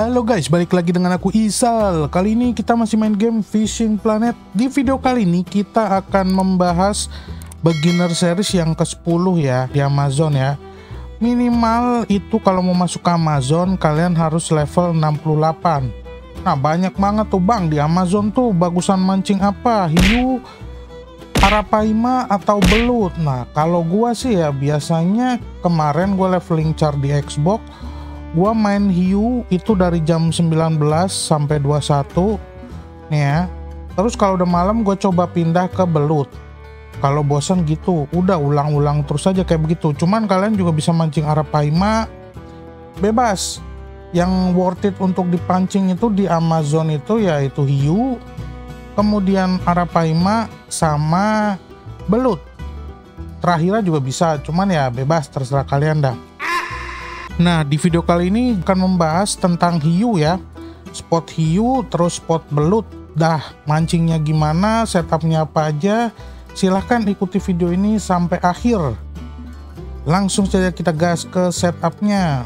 Halo guys, balik lagi dengan aku Isal. Kali ini kita masih main game Fishing Planet. Di video kali ini kita akan membahas beginner series yang ke-10 ya di Amazon ya. Minimal itu kalau mau masuk ke Amazon kalian harus level 68. Nah, banyak banget tuh Bang di Amazon tuh bagusan mancing apa? Hiu, arapaima atau belut. Nah, kalau gua sih ya biasanya kemarin gua leveling char di Xbox gua main hiu itu dari jam 19 sampai 21 nih ya. Terus kalau udah malam gue coba pindah ke belut. Kalau bosan gitu udah ulang-ulang terus aja kayak begitu. Cuman kalian juga bisa mancing arapaima bebas. Yang worth it untuk dipancing itu di Amazon itu yaitu hiu kemudian arapaima sama belut. Terakhirnya juga bisa cuman ya bebas terserah kalian dah Nah, di video kali ini akan membahas tentang hiu ya. Spot hiu, terus spot belut. Dah, mancingnya gimana, setupnya apa aja. Silahkan ikuti video ini sampai akhir. Langsung saja kita gas ke setupnya.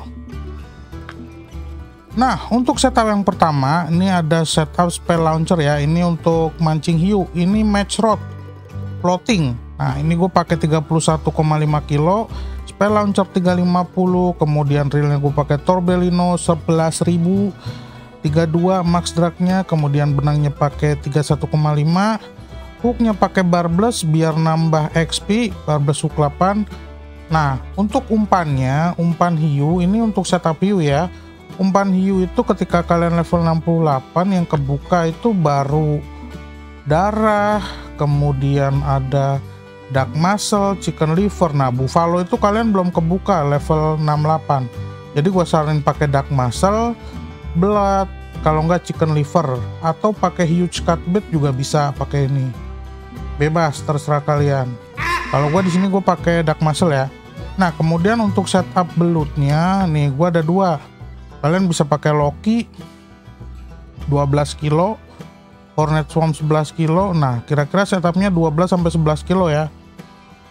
Nah, untuk setup yang pertama, ini ada setup spell launcher ya. Ini untuk mancing hiu. Ini match rod floating. Nah, ini gue pakai 31,5 kilo spell launcher 350 kemudian reelnya gue pakai Torbellino 11.000 32 max dragnya kemudian benangnya pakai 31,5 hooknya pakai barbless biar nambah XP barbless hook 8 nah untuk umpannya umpan hiu ini untuk setup hiu ya. Umpan hiu itu ketika kalian level 68 yang kebuka itu baru darah kemudian ada duck muscle, chicken liver. Nah, buffalo itu kalian belum kebuka level 68. Jadi gua saranin pakai duck muscle, blood, kalau nggak chicken liver atau pakai huge cut bait juga bisa pakai ini. Bebas terserah kalian. Kalau gua di sini gue pakai duck muscle ya. Nah, kemudian untuk setup belutnya nih gua ada dua. Kalian bisa pakai Loki 12 kilo Hornet Swarm 11 kilo. Nah, kira-kira setupnya 12 sampai 11 kilo ya.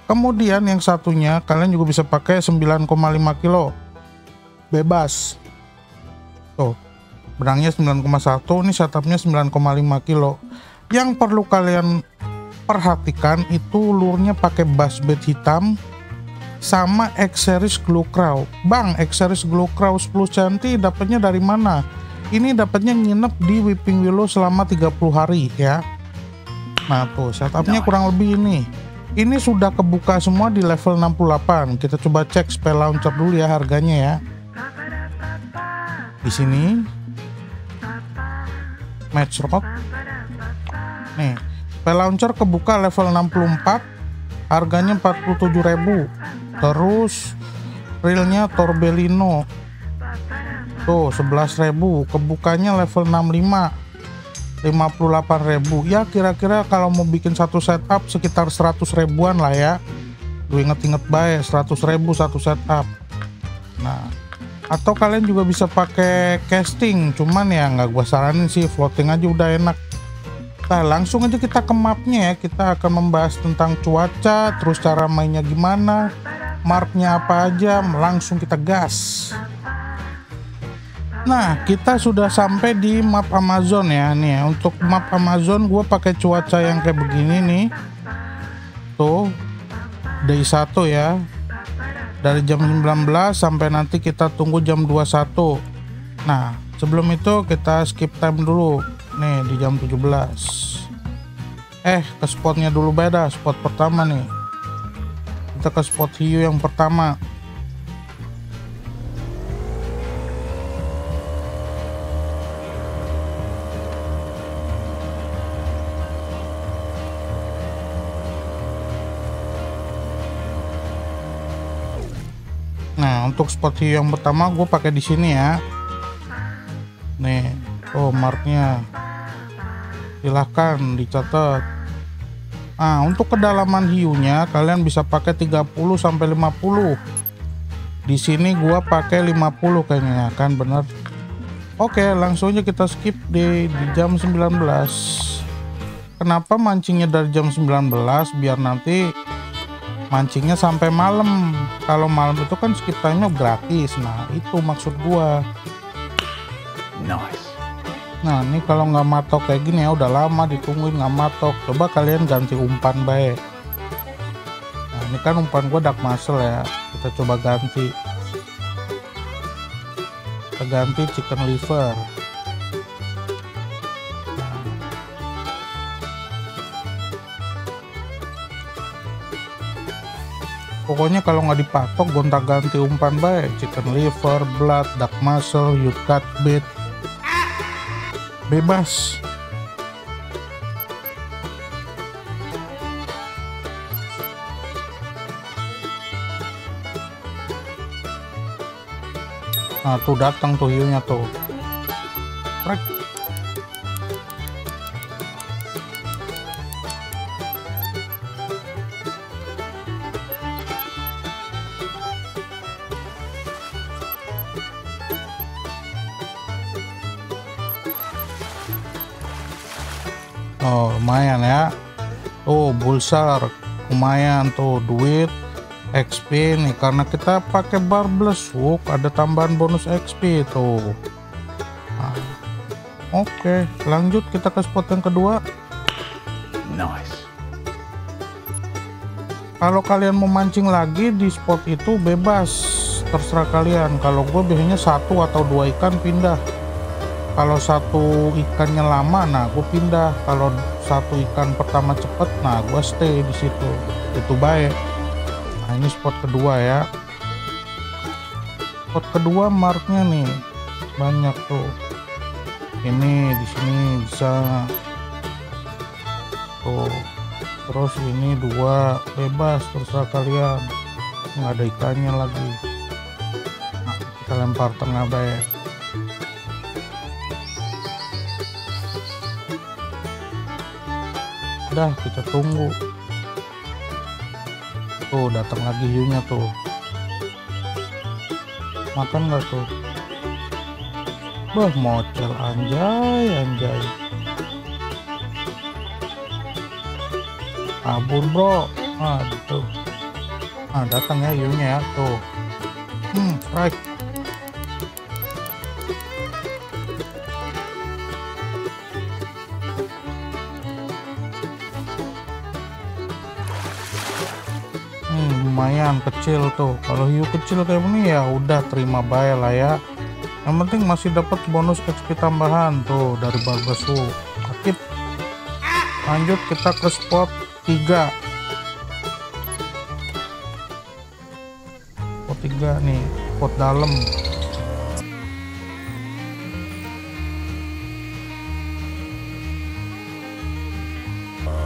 Kemudian yang satunya kalian juga bisa pakai 9,5 kilo. Bebas. Tuh. Benangnya 9,1, ini setupnya 9,5 kilo. Yang perlu kalian perhatikan itu lurnya pakai bass bait hitam sama X series glue crow. Bang, X series glue crow 10 cm dapatnya dari mana? Ini dapatnya nginep di Whipping Willow selama 30 hari ya. Nah tuh setupnya kurang lebih ini. Ini sudah kebuka semua di level 68 kita coba cek spell launcher dulu ya harganya ya. Di sini. Match rod nih spell launcher kebuka level 64 harganya 47.000 terus realnya Torbellino Tuh 11.000 kebukanya level 65 58.000 ya kira-kira kalau mau bikin satu setup sekitar 100 ribuan lah ya. Lu inget-inget baik 100 ribu satu setup. Nah atau kalian juga bisa pakai casting. Cuman ya nggak gua saranin sih. Floating aja udah enak. Nah langsung aja kita ke mapnya ya. Kita akan membahas tentang cuaca terus cara mainnya gimana marknya apa aja. Langsung kita gas Nah, kita sudah sampai di map Amazon ya. Nih, untuk map Amazon gue pakai cuaca yang kayak begini nih. Tuh, day 1 ya. Dari jam 19 sampai nanti kita tunggu jam 21. Nah, sebelum itu kita skip time dulu. Nih, di jam 17. Eh, ke spotnya dulu beda. Spot pertama nih. Kita ke spot hiu yang pertama. Untuk spot hiu yang pertama gue pakai di sini ya. Nih, oh marknya. Silahkan dicatat. Nah, untuk kedalaman hiunya kalian bisa pakai 30 sampai 50. Di sini gua pakai 50 kayaknya kan bener. Oke, langsung aja kita skip di, di jam 19. Kenapa mancingnya dari jam 19? Biar nanti mancingnya sampai malam. Kalau malam itu kan skip time-nya gratis. Nah itu maksud gua. Nice. Nah ini kalau nggak matok kayak gini ya udah lama ditungguin nggak matok. Coba kalian ganti umpan baik nah ini kan umpan gue dark muscle ya. Kita coba ganti. Kita ganti chicken liver pokoknya kalau nggak dipatok gonta ganti umpan baik chicken liver blood duck muscle you cut bait bebas. Nah tuh datang tuh hiunya tuh. Lumayan ya. Tuh bulsar lumayan tuh duit XP nih karena kita pakai barbless hook ada tambahan bonus XP tuh. Nah, oke okay, lanjut kita ke spot yang kedua. Nice. Kalau kalian mau mancing lagi di spot itu bebas. Terserah kalian. Kalau gue biasanya satu atau dua ikan pindah. Kalau satu ikannya lama nah gue pindah. Kalau satu ikan pertama cepet nah gue stay di situ. Itu baik. Nah ini spot kedua ya. Spot kedua marknya nih banyak tuh. Ini di sini bisa. Tuh. Terus ini dua bebas terserah kalian. Nggak ada ikannya lagi. Nah, kita lempar tengah baik udah kita tunggu. Tuh datang lagi hiunya tuh. Makan nggak tuh? Bah mocel anjay anjay. Kabur bro. Aduh. Ah datang ya hiunya ya tuh. Hmm strike lumayan kecil tuh. Kalau hiu kecil kayak gini ya udah terima bayar lah ya. Yang penting masih dapat bonus XP tambahan tuh dari barbesu aktif lanjut kita ke spot 3 spot 3 nih spot dalam.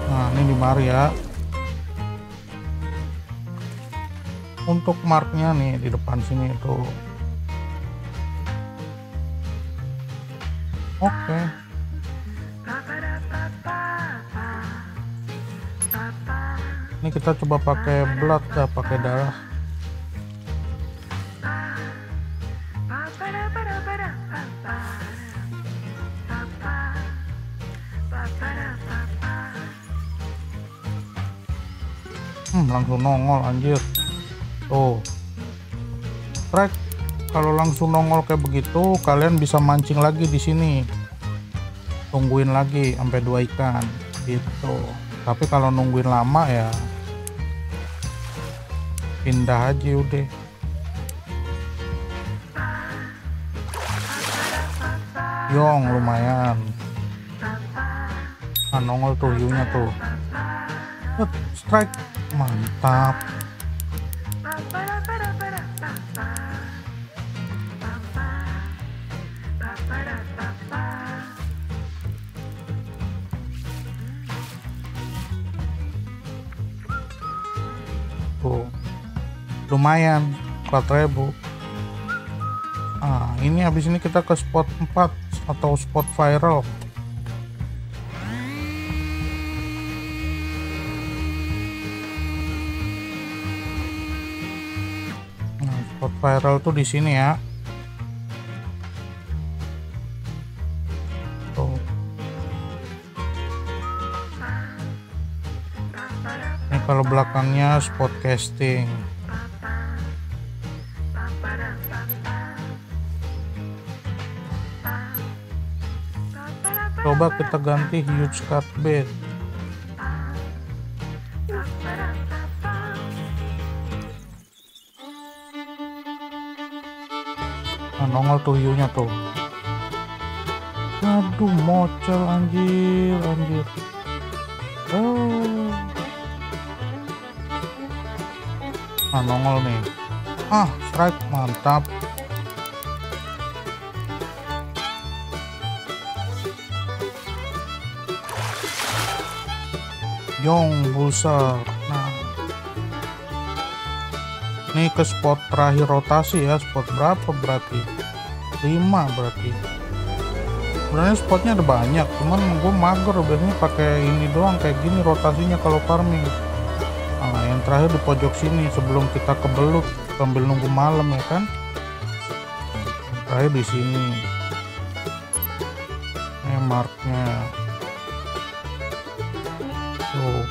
Nah ini di mari ya untuk marknya nih di depan sini itu. Oke. Okay. ini kita coba pakai blood ya pakai darah. Hmm, langsung nongol anjir tuh. Track kalau langsung nongol kayak begitu kalian bisa mancing lagi di sini. Tungguin lagi sampai dua ikan gitu. Tapi kalau nungguin lama ya pindah aja udah. Yong lumayan. Nah nongol tuh hiunya tuh. Strike. Mantap lumayan 4000 nah ini habis ini kita ke spot 4 atau spot viral. Nah spot viral tuh di sini ya. Kalau belakangnya spot casting coba kita ganti huge cut bait nah nongol tuh hiunya tuh. Aduh mocel anjir anjir. Oh nah nongol nih. Ah strike mantap Yong Bulser nah. Ini ke spot terakhir rotasi ya. Spot berapa berarti? 5 berarti. Sebenarnya spotnya ada banyak cuman gue mager biasanya pakai ini doang kayak gini rotasinya kalau farming. Nah yang terakhir di pojok sini sebelum kita kebelut sambil nunggu malam ya kan? Terakhir di sini. Ini marknya tuh.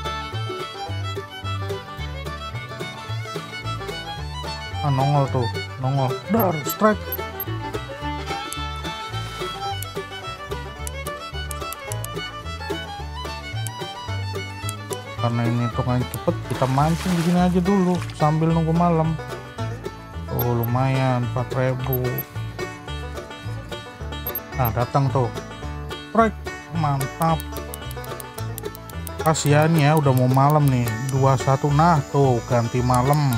Ah nongol tuh nongol. Dar strike. Karena ini hitungan cepet kita mancing di sini aja dulu sambil nunggu malam. Oh lumayan 4000 nah datang tuh. Strike mantap kasihan ya udah mau malam nih. 21 nah tuh ganti malam.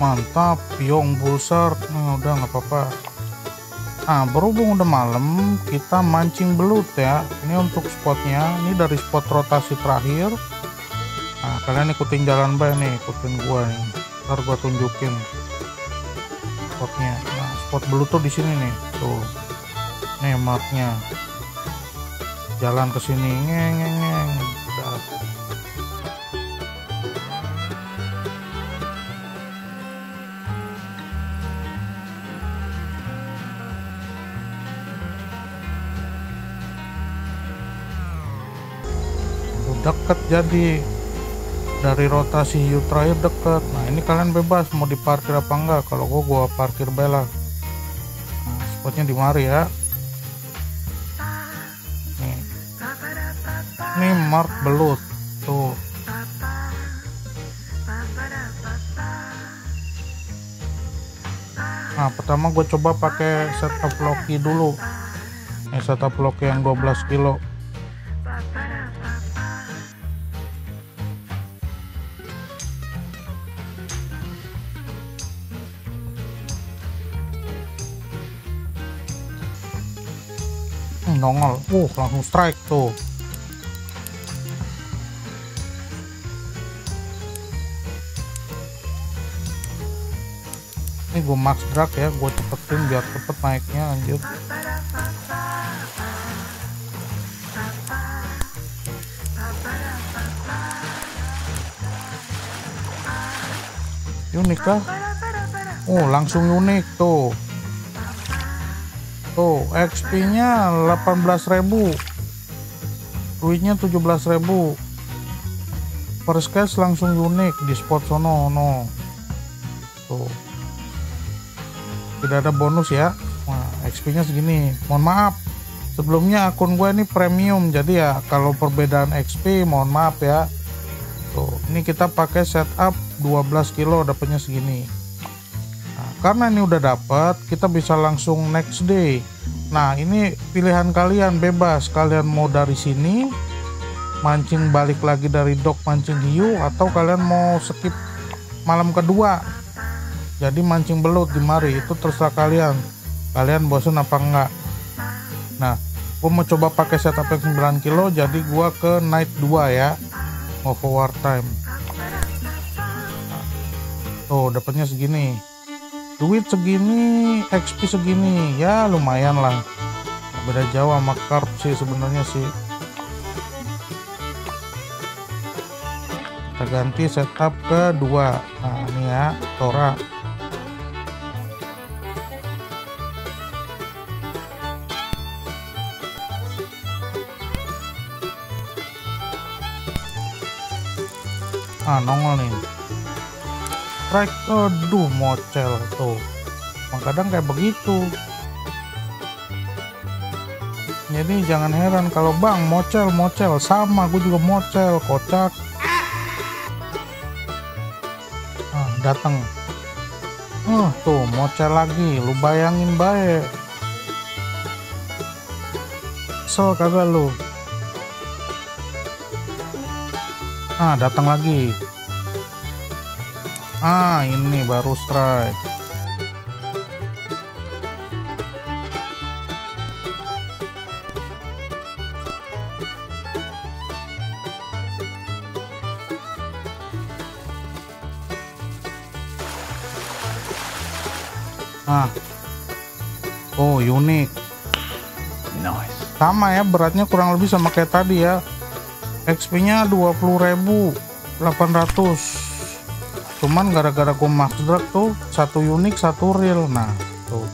Mantap piong bulser nah, udah nggak apa-apa. Nah berhubung udah malam kita mancing belut ya. Ini untuk spotnya. Ini dari spot rotasi terakhir. Nah kalian ikutin jalan bay nih ikutin gua nih ntar gua tunjukin spotnya. Nah spot tuh di sini nih. Tuh. Nih marknya jalan ke sini. Ngeng ngeng ngeng. Deket jadi dari rotasi hiu terakhir deket. Nah ini kalian bebas mau diparkir apa enggak. Kalau gua gua parkir bela. Nah, spotnya di mari ya. Nih. Ini mark belut. Tuh. Nah pertama gue coba pakai setup Loki dulu. Ini setup Loki yang 12 kilo nongol. Uh langsung strike tuh. Ini gue max drag ya gue cepetin biar cepet naiknya anjir. Unik kah? Oh langsung unik tuh Tuh, XP-nya 18.000. Duitnya 17.000. First cash langsung unik di spot sono no. Tuh. Tidak ada bonus ya. Nah, XP-nya segini. Mohon maaf. Sebelumnya akun gue ini premium, jadi ya kalau perbedaan XP mohon maaf ya. Tuh, ini kita pakai setup 12 kilo dapatnya segini karena ini udah dapat kita bisa langsung next day. Nah ini pilihan kalian bebas. Kalian mau dari sini mancing balik lagi dari dock mancing hiu atau kalian mau skip malam kedua. Jadi mancing belut di mari itu terserah kalian. Kalian bosan apa enggak. Nah gue mau coba pakai setup yang 9 kilo jadi gue ke night 2 ya. Mau forward time nah, tuh dapatnya segini duit segini XP segini ya lumayan lah. Beda jauh sama carp sih sebenarnya sih. Kita ganti setup kedua nah ini ya Tora. Ah nongol nih strike. Aduh mocel tuh. Kadang kayak begitu. Jadi jangan heran kalau bang mocel mocel. Sama gue juga mocel kocak. Ah datang uh tuh mocel lagi. Lu bayangin baik kesel kagak lu? Ah datang lagi ah ini baru strike Ah. Oh, unik. Nice. Sama ya, beratnya kurang lebih sama kayak tadi ya. XP-nya 20.800. Cuman gara-gara gue drag tuh satu unik, satu real. Nah, tuh.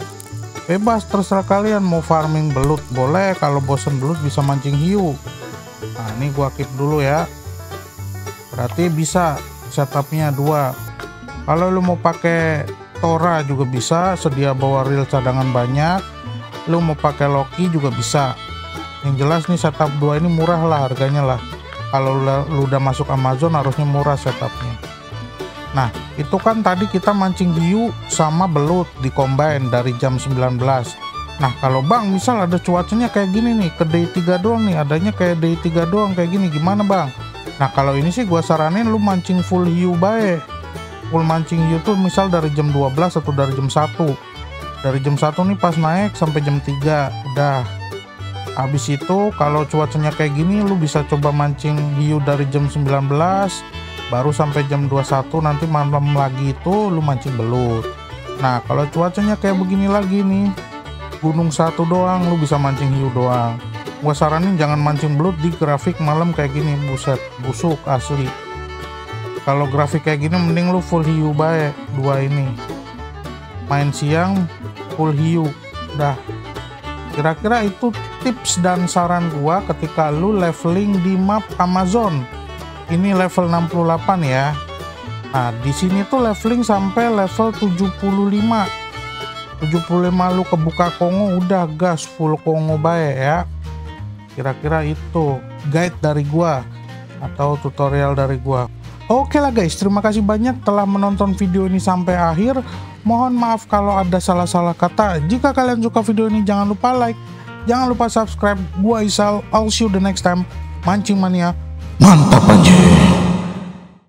Bebas terserah kalian mau farming belut boleh, kalau bosen belut bisa mancing hiu. Nah, ini gua keep dulu ya. Berarti bisa setupnya dua. Kalau lu mau pakai Tora juga bisa sedia bawa reel cadangan banyak lu mau pakai Loki juga bisa yang jelas nih setup 2 ini murah lah harganya lah kalau lu udah masuk Amazon harusnya murah setupnya nah itu kan tadi kita mancing hiu sama belut di combine dari jam 19 nah kalau bang misal ada cuacanya kayak gini nih ke day 3 doang nih adanya kayak day 3 doang kayak gini gimana bang? Nah kalau ini sih gua saranin lu mancing full hiu baik full mancing hiu tuh misal dari jam 12 atau dari jam 1 dari jam 1 nih pas naik sampai jam 3 udah. Habis itu kalau cuacanya kayak gini lu bisa coba mancing hiu dari jam 19 baru sampai jam 21 nanti malam lagi itu lu mancing belut. Nah kalau cuacanya kayak begini lagi nih gunung satu doang lu bisa mancing hiu doang. Gua saranin jangan mancing belut di grafik malam kayak gini buset busuk asli. Kalau grafik kayak gini mending lu full hiu baik dua ini. Main siang full hiu dah. Kira-kira itu tips dan saran gua ketika lu leveling di map Amazon ini level 68 ya nah di sini tuh leveling sampai level 75 75 lu kebuka Kongo udah gas full Kongo baik ya kira-kira itu guide dari gua atau tutorial dari gua Oke lah guys, terima kasih banyak telah menonton video ini sampai akhir. Mohon maaf kalau ada salah-salah kata. Jika kalian suka video ini, jangan lupa like, jangan lupa subscribe. Gua Isal, I'll see you the next time. Mancing Mania, mantap!